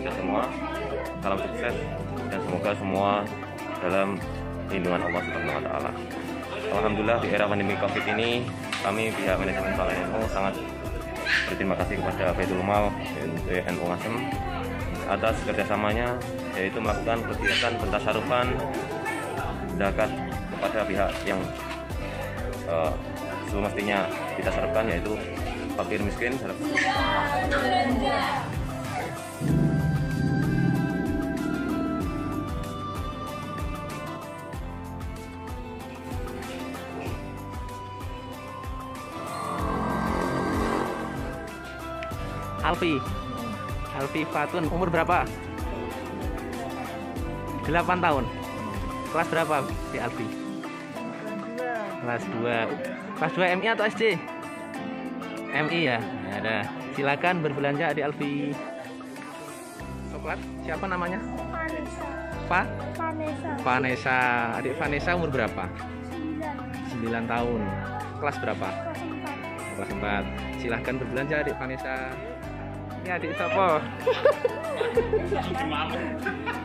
kita semua. Salam sukses dan semoga semua dalam lindungan Allah Subhanahu wa taala. Alhamdulillah di era pandemi Covid ini kami pihak manajemen NU sangat berterima kasih kepada Baitul Mal NU Ngasem atas kerjasamanya yaitu melakukan kegiatan pentasarufan zakat kepada pihak yang uh, semestinya ditasarufkan yaitu fakir miskin Alfi. Alfi Fatun umur berapa? 8 tahun. Kelas berapa si Alfi? Kelas 2 kelas 2 MI atau SD MI ya, ya ada. Silakan berbelanja adik Alfi. Coklat siapa namanya? Vanessa. Pa Vanessa. Vanessa. Adik Vanessa umur berapa? 9. 9 tahun. Kelas berapa? Kelas 4. kelas 4 silahkan berbelanja adik Vanessa ini adik siapa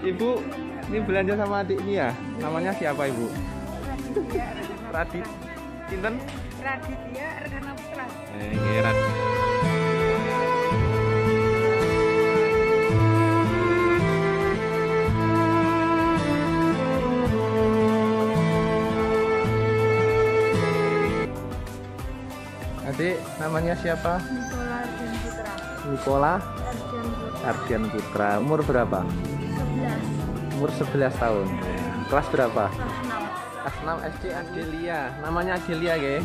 ibu ini belanja sama adik ini ya namanya siapa ibu Raditya. Radit Cinten Raditya Erdana Putra. eh iya, Radit Adik, namanya siapa? Putra. Nikola Ardian Putra. Umur berapa? 11. Umur 11 tahun. Kelas berapa? Kelas 6. Kelas 6 SD Adelia. Namanya Adelia, ya?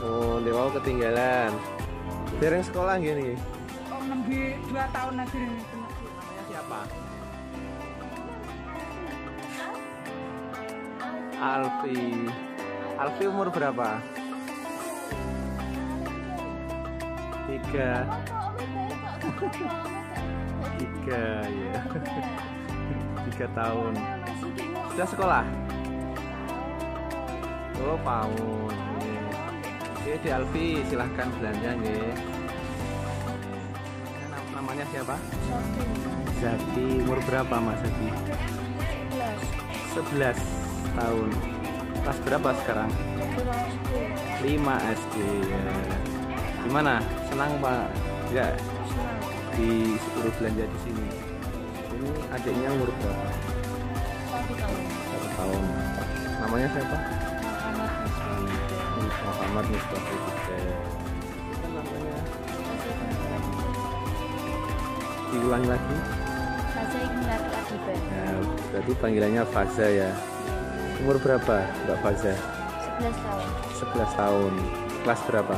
Oh, dewa ketinggalan. Dereng sekolah gini. Oh, nembe 2 tahun lagi. Namanya siapa? Alfi. Alfi umur berapa? Tiga. Tiga, ya. Tiga tahun. Sudah sekolah? Oh, paun. Oke, di Alfi silahkan belanja nih. Namanya siapa? Zaki. Umur berapa Mas Zaki? 11 tahun. Kelas berapa sekarang? 5 SD ya. Gimana? Senang Pak? Enggak disuruh belanja di sini. Ini adiknya umur berapa? Satu tahun. Namanya siapa? Muhammad Mustafa. Apa namanya? Diulangi lagi. Saya ingin lagi akibat. Ya, berarti panggilannya Faza ya. Umur berapa Mbak Faza? 11 tahun. 11 tahun. Kelas berapa?